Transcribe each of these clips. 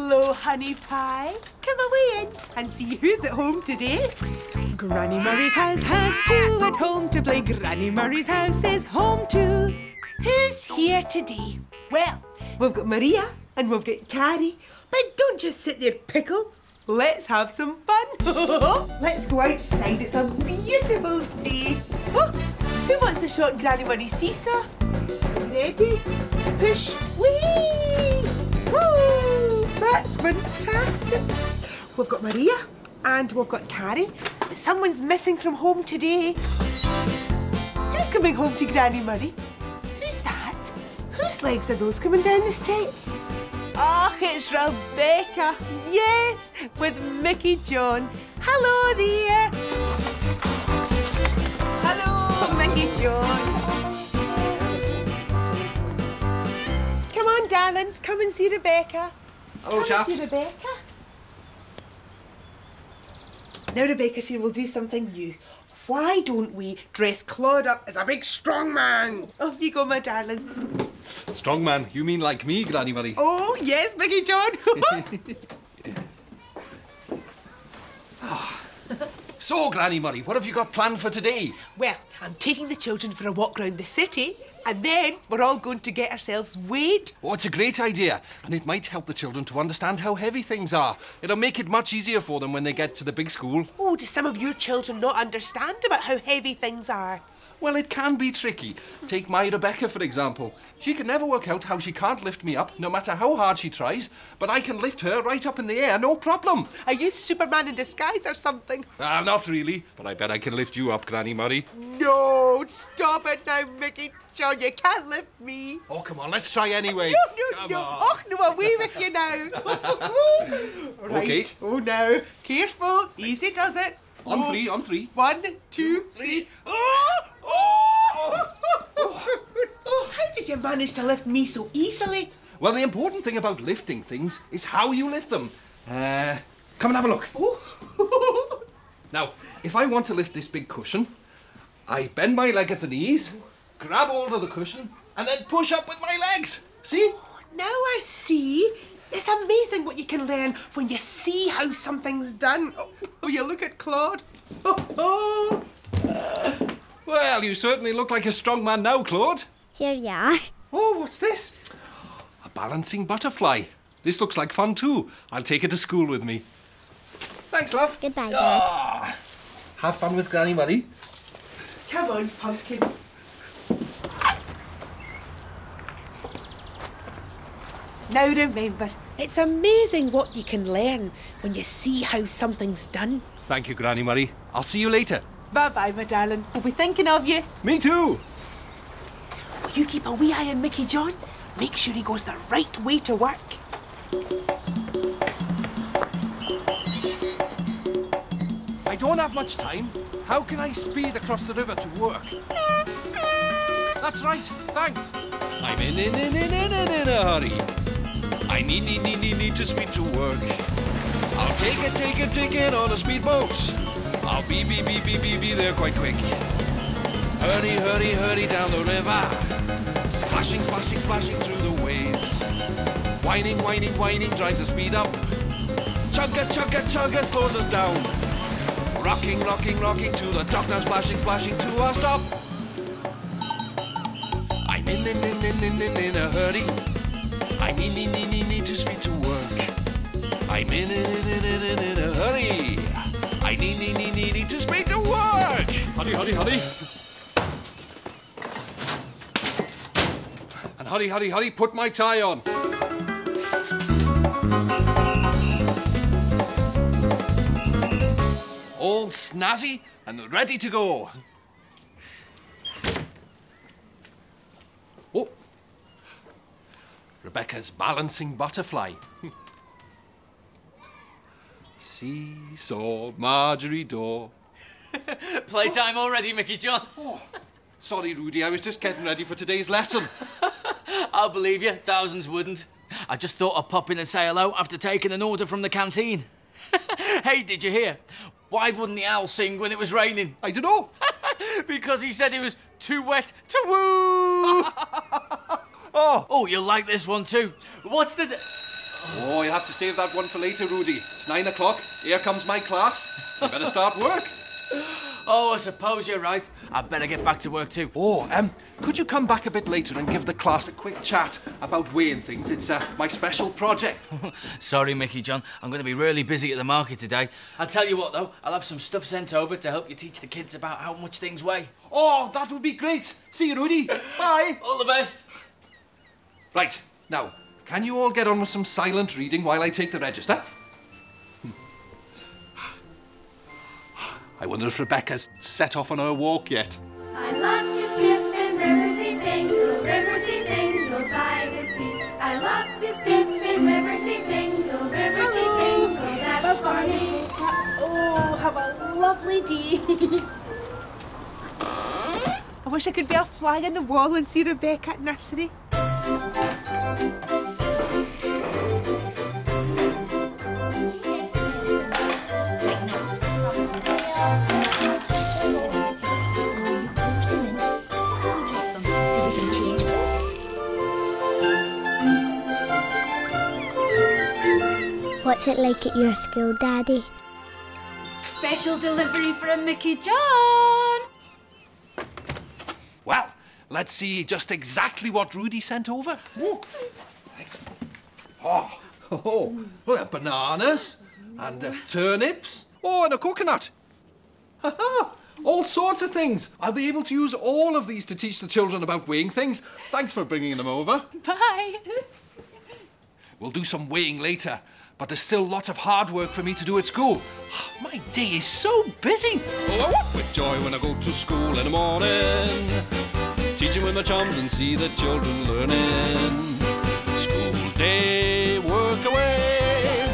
Hello, honey pie. Come away in and see who's at home today. Granny Murray's house has two at home to play. Granny Murray's house is home too. Who's here today? Well, we've got Maria and we've got Carrie. But don't just sit there, Pickles. Let's have some fun. Let's go outside. It's a beautiful day. Oh, who wants a shot Granny Murray seesaw? Ready? Push. Whee! That's fantastic. We've got Maria and we've got Carrie. But someone's missing from home today. Who's coming home to Granny Murray? Who's that? Whose legs are those coming down the steps? Oh, it's Rebecca. Yes, with Mickey John. Hello there. Hello, Mickey John. Come on, darlings, come and see Rebecca. Oh, Hello, come chaps. and see Rebecca. Now, Rebecca, see, we'll do something new. Why don't we dress Claude up as a big strong man? Off you go, my darlings. Strong man, you mean like me, Granny Murray? Oh, yes, Mickey John. Ah. So, Granny Murray, what have you got planned for today? well, I'm taking the children for a walk round the city, and then we're all going to get ourselves weighed. Oh, it's a great idea, and it might help the children to understand how heavy things are. It'll make it much easier for them when they get to the big school. Oh, do some of your children not understand about how heavy things are? Well, it can be tricky. Take my Rebecca, for example. She can never work out how she can't lift me up, no matter how hard she tries, but I can lift her right up in the air, no problem. Are you Superman in disguise or something? Ah, not really, but I bet I can lift you up, Granny Murray. No, stop it now, Mickey John. You can't lift me. Oh, come on, let's try anyway. No, no, Come no. on. Oh, no, away with you now. right. Okay. Oh, now. Careful. Easy does it. On Oh. three, on three. One, two, three. Oh! Oh! oh! How did you manage to lift me so easily? Well, the important thing about lifting things is how you lift them. Uh, come and have a look. Oh! Now, if I want to lift this big cushion, I bend my leg at the knees, grab hold of the cushion, and then push up with my legs. See? now I see. It's amazing what you can learn when you see how something's done. Oh, will you look at Claude? Oh, oh. Well, you certainly look like a strong man now, Claude. Here you are. Oh, what's this? A balancing butterfly. This looks like fun too. I'll take it to school with me. Thanks, love. Goodbye, Dad. Ah, have fun with Granny Murray. Come on, pumpkin. Now remember, it's amazing what you can learn when you see how something's done. Thank you, Granny Murray. I'll see you later. Bye bye, my darling. We'll be thinking of you. Me too. Will you keep a wee eye on Mickey John? Make sure he goes the right way to work. I don't have much time. How can I speed across the river to work? That's right, thanks. I'm in, in, in, in, in, in, in a hurry. I need, need, need, need, need to speed to work. I'll take it, take it, take it on a speedboat. I'll be, be, be, be, be, be there quite quick. Hurry, hurry, hurry down the river. Splashing, splashing, splashing through the waves. Whining, whining, whining drives the speed up. Chugga, chugga, chugga slows us down. Rocking, rocking, rocking to the dock now, splashing, splashing to a stop. I'm in, in, in, in, in, in, in a hurry. I need, need, need, need, need to speed to work. I'm in, in, in, in, in, in, a hurry. I need, need, need, need, need to speed to work. Hurry, hurry, hurry. And hurry, hurry, hurry, put my tie on. All snazzy and ready to go. Rebecca's balancing butterfly. Seesaw, Margery Daw. Playtime already, Mickey John. Oh, sorry, Rudy, I was just getting ready for today's lesson. I'll believe you. Thousands wouldn't. I just thought I'd pop in and say hello after taking an order from the canteen. hey, did you hear? Why wouldn't the owl sing when it was raining? I don't know. because he said it was too wet to woo. Oh, oh, you'll like this one too. What's the? D- Oh, you have to save that one for later, Rudy. It's nine o'clock. Here comes my class. You better start work. Oh, I suppose you're right. I'd better get back to work too. Oh, um, could you come back a bit later and give the class a quick chat about weighing things? It's uh, my special project. Sorry, Mickey John. I'm going to be really busy at the market today. I'll tell you what, though. I'll have some stuff sent over to help you teach the kids about how much things weigh. Oh, that would be great. See you, Rudy. Bye. All the best. Right, now, can you all get on with some silent reading while I take the register? I wonder if Rebecca's set off on her walk yet. I love to skip in Riverseafingal, Riversea Fingal by the sea. I love to skip in Riverseafingal, Riversea Fingal, that's funny. Oh, have a lovely day. I wish I could be a fly on the wall and see Rebecca at nursery. What's it like at your school, Daddy? Special delivery from Mickey John. Let's see just exactly what Rudy sent over. Oh, oh, oh. Well, there are bananas and uh, turnips. Oh, and a coconut. Ha ha! All sorts of things. I'll be able to use all of these to teach the children about weighing things. Thanks for bringing them over. Bye. We'll do some weighing later, but there's still lots of hard work for me to do at school. My day is so busy. Oh, I walk with joy when I go to school in the morning. Teaching with my chums and see the children learning. School day, work away.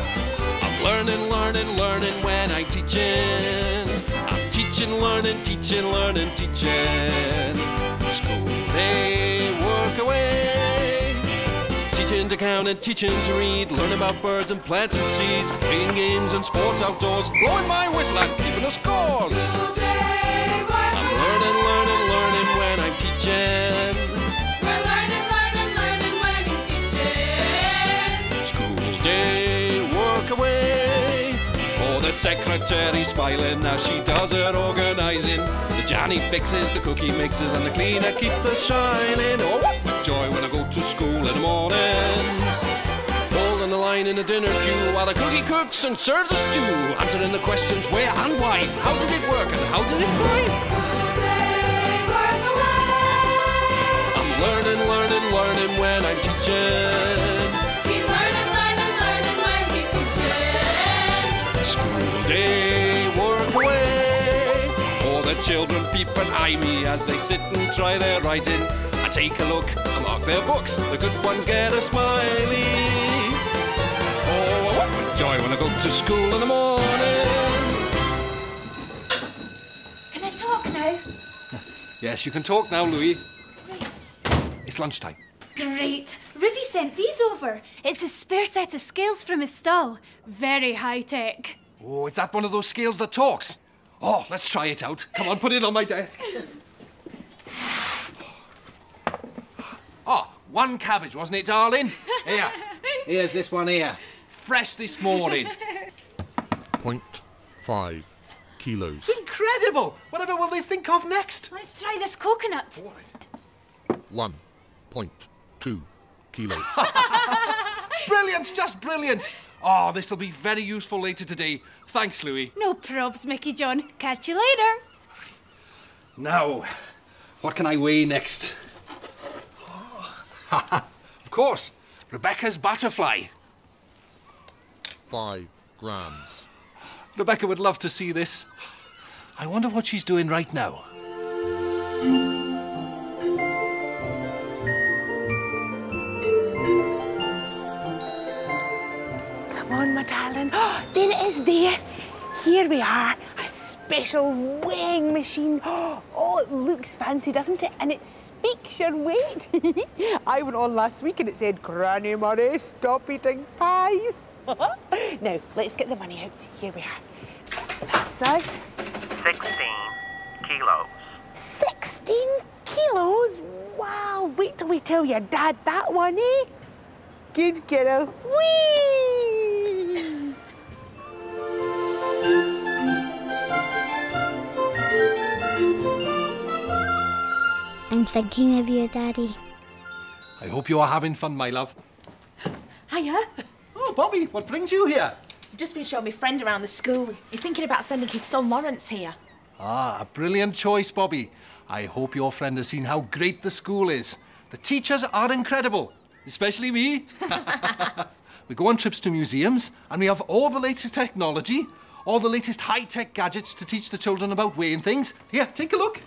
I'm learning, learning, learning when I'm teaching. I'm teaching, learning, teaching, learning, teaching. School day, work away. Teaching to count and teaching to read. Learn about birds and plants and seeds. Playing games and sports outdoors. Blowing my whistle and keeping a score. Secretary smiling as she does her organising. The Johnny fixes, the cookie mixes, and the cleaner keeps us shining. Oh, with joy when I go to school in the morning. Holding the line in the dinner queue while the cookie cooks and serves the stew. Answering the questions where and why. How does it work and how does it. I'm learning, learning, learning when I'm teaching. Children peep and eye me as they sit and try their writing. I take a look, I mark their books. The good ones get a smiley. Oh, I joy when I go to school in the morning. Can I talk now? Yes, you can talk now, Louis. Great. It's lunchtime. Great. Rudy sent these over. It's a spare set of scales from his stall. Very high tech. Oh, is that one of those scales that talks? Oh, let's try it out. Come on, put it on my desk. Oh, one cabbage, wasn't it, darling? Here. Here's this one here. Fresh this morning. Point five kilos. Incredible! Whatever will they think of next? Let's try this coconut. One point two kilos. Brilliant, just brilliant. Oh, this will be very useful later today. Thanks, Louis. No probs, Mickey John. Catch you later. Now, what can I weigh next? of course, Rebecca's butterfly. Five grams. Rebecca would love to see this. I wonder what she's doing right now. Come on, my darling. there it is there. Here we are. A special weighing machine. Oh, it looks fancy, doesn't it? And it speaks your weight. I went on last week and it said, Granny Murray, stop eating pies. now, let's get the money out. Here we are. That's us. 16 kilos. 16 kilos? Wow, wait till we tell your dad that one, eh? Good girl. Whee! I'm thinking of you, Daddy. I hope you are having fun, my love. Hiya. Oh, Bobby, what brings you here? I've just been showing my friend around the school. He's thinking about sending his son Lawrence here. Ah, a brilliant choice, Bobby. I hope your friend has seen how great the school is. The teachers are incredible, especially me. we go on trips to museums and we have all the latest technology, all the latest high-tech gadgets to teach the children about weighing things. Here, take a look.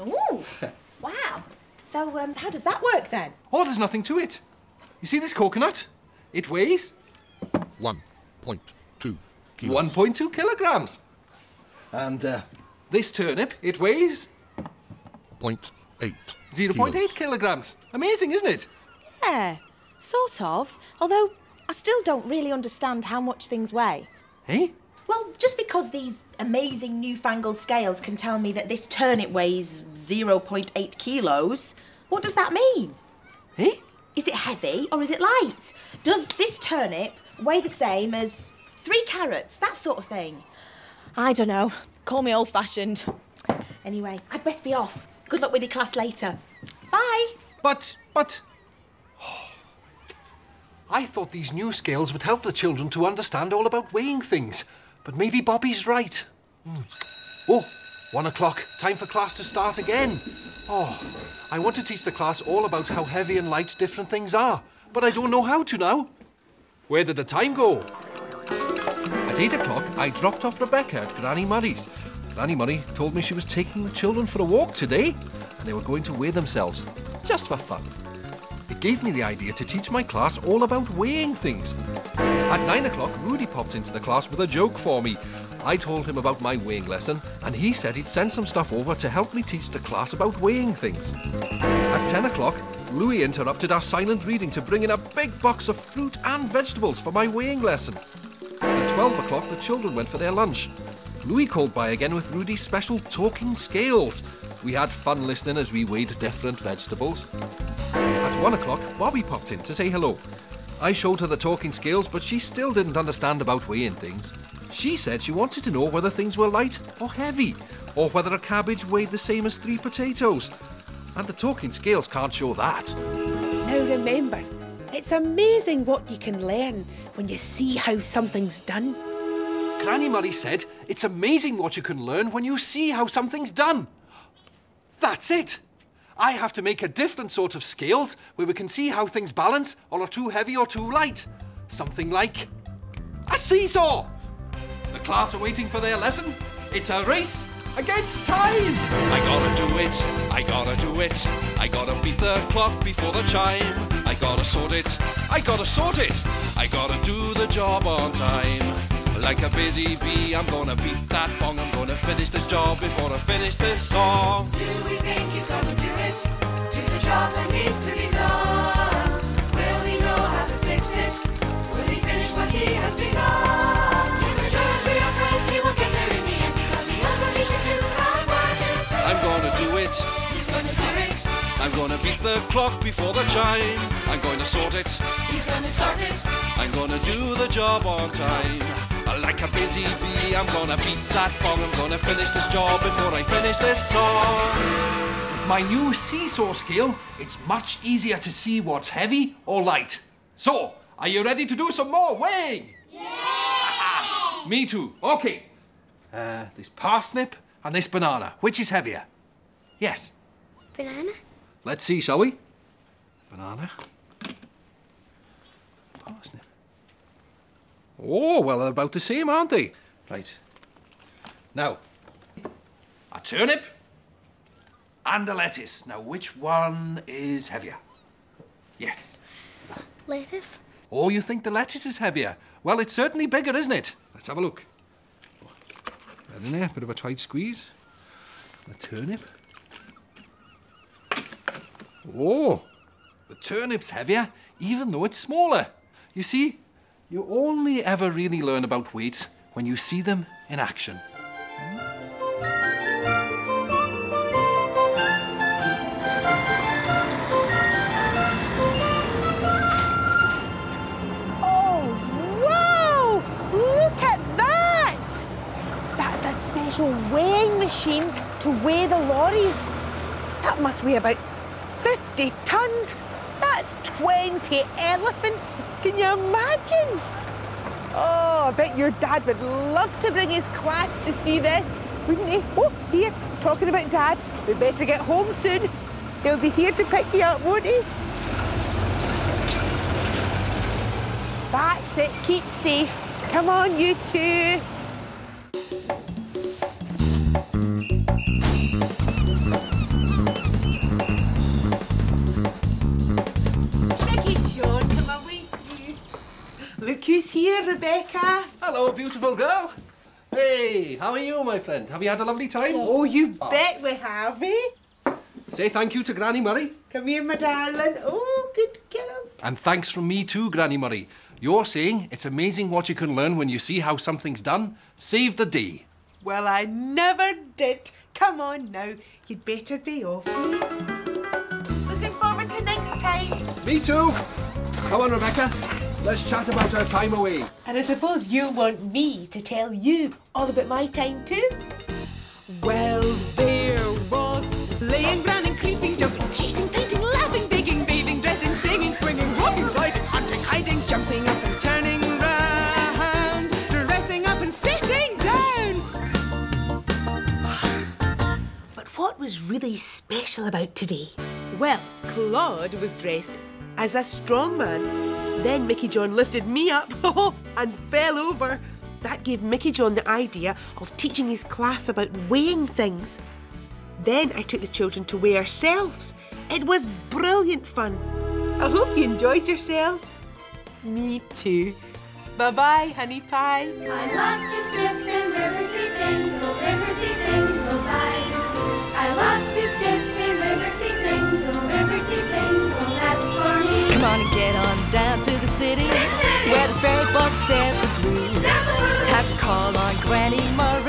Ooh, wow. So, um, how does that work then? Oh, there's nothing to it. You see this coconut? It weighs 1.2 kilos. 1.2 kilograms. And uh, this turnip, it weighs 0.8 0.8 kilograms. Amazing, isn't it? Yeah, sort of. Although, I still don't really understand how much things weigh. Hey? Well, just because these amazing newfangled scales can tell me that this turnip weighs 0.8 kilos, what does that mean? Hey? Is it heavy or is it light? Does this turnip weigh the same as three carrots? That sort of thing. I don't know. Call me old fashioned. Anyway, I'd best be off. Good luck with your class later. Bye. But, but. I thought these new scales would help the children to understand all about weighing things. But maybe Bobby's right. Hmm. Oh, one o'clock. Time for class to start again. Oh, I want to teach the class all about how heavy and light different things are. But I don't know how to now. Where did the time go? At eight o'clock, I dropped off Rebecca at Granny Murray's. Granny Murray told me she was taking the children for a walk today and they were going to weigh themselves, just for fun. It gave me the idea to teach my class all about weighing things. At nine o'clock, Rudy popped into the class with a joke for me. I told him about my weighing lesson, and he said he'd send some stuff over to help me teach the class about weighing things. At 10 o'clock, Louis interrupted our silent reading to bring in a big box of fruit and vegetables for my weighing lesson. At 12 o'clock, the children went for their lunch. Louis called by again with Rudy's special talking scales. We had fun listening as we weighed different vegetables. At 1 o'clock, Bobby popped in to say hello. I showed her the talking scales, but she still didn't understand about weighing things. She said she wanted to know whether things were light or heavy, or whether a cabbage weighed the same as three potatoes. And the talking scales can't show that. Now remember, it's amazing what you can learn when you see how something's done. Granny Murray said it's amazing what you can learn when you see how something's done. That's it. I have to make a different sort of scales where we can see how things balance or are too heavy or too light. Something like a seesaw. The class are waiting for their lesson. It's a race against time. I gotta do it. I gotta do it. I gotta beat the clock before the chime. I gotta sort it. I gotta sort it. I gotta do the job on time. Like a busy bee, I'm gonna beat that bong. I'm gonna finish this job before I finish this song. Do we think he's to do it? Do the job that needs to be done? Will he know how to fix it? Will he finish what he has begun? Yes, as sure as we are friends, he will get there in the end because he knows what he should do and work it. I'm gonna do it. He's gonna do it. I'm gonna beat the clock before the chime. I'm going to sort it. He's gonna start it. I'm gonna do the job on time. Like a busy bee, I'm gonna beat that bong. I'm gonna finish this job before I finish this song. With my new seesaw scale, it's much easier to see what's heavy or light. So, are you ready to do some more weighing? Yeah! Me too. Okay. Uh, this parsnip and this banana. Which is heavier? Yes. Banana? Let's see, shall we? Banana. Parsnip. Oh, well, they're about the same, aren't they? Right. Now, a turnip and a lettuce. Now, which one is heavier? Yes. Lettuce? Oh, you think the lettuce is heavier? Well, it's certainly bigger, isn't it? Let's have a look. That in there, bit of a tight squeeze. A turnip. Oh, the turnip's heavier, even though it's smaller. You see, you only ever really learn about weights when you see them in action. Oh, special weighing machine to weigh the lorries. That must weigh about 50 tons. That's 20 elephants. Can you imagine? Oh, I bet your dad would love to bring his class to see this, wouldn't he? Oh, here, talking about dad, we better get home soon. He'll be here to pick you up, won't he? That's it, keep safe. Come on, you two. Look who's here, Rebecca. Hello, beautiful girl. Hey, how are you, my friend? Have you had a lovely time? Oh, you bet we have, eh? Say thank you to Granny Murray. Come here, my darling. Oh, good girl. And thanks from me too, Granny Murray. You're saying it's amazing what you can learn when you see how something's done. Save the day. Well, I never did. Come on now, you'd better be off. eh? Looking forward to next time. Me too. Come on, Rebecca. Let's chat about our time away. And I suppose you'll want me to tell you all about my time too. Well, there was laying, running, creeping, jumping, chasing, painting, laughing, begging, bathing, dressing, singing, swinging, walking, sliding, hunting, hiding, jumping up and turning round, dressing up and sitting down. But what was really special about today? Well, Claude was dressed as a strong man. Then Mickey John lifted me up and fell over. That gave Mickey John the idea of teaching his class about weighing things. Then I took the children to weigh ourselves. It was brilliant fun. I hope you enjoyed yourself. Me too. Bye bye, honey pie. city, city, where the fairy boat sails the. Time to call on Granny Murray.